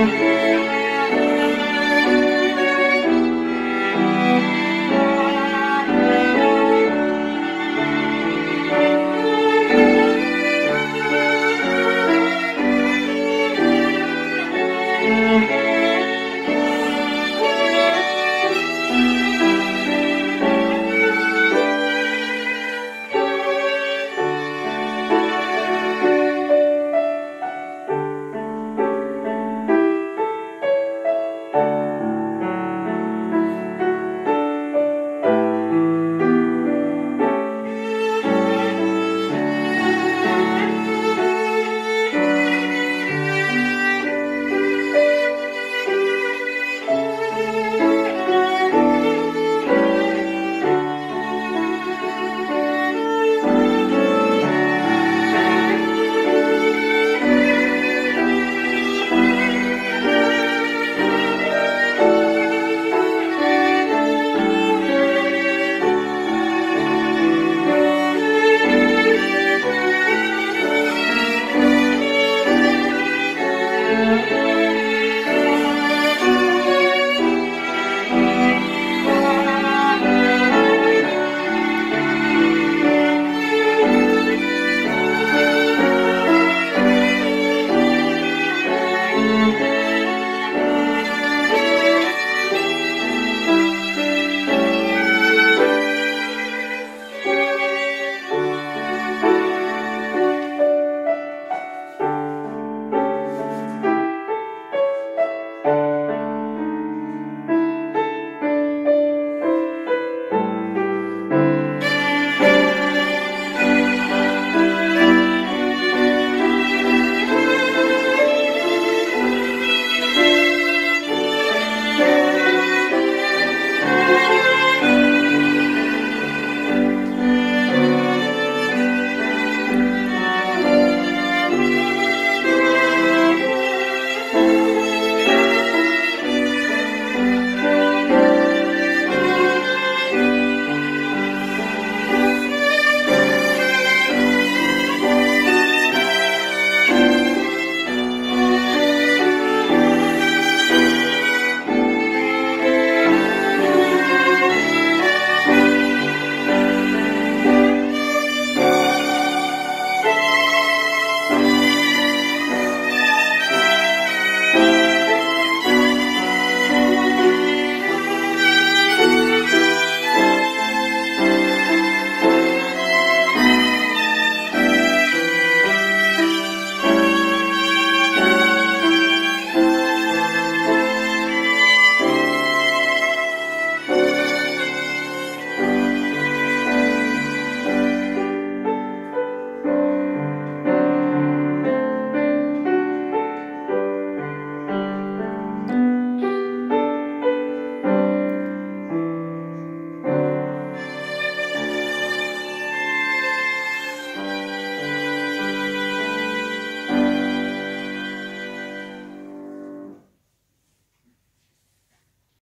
Música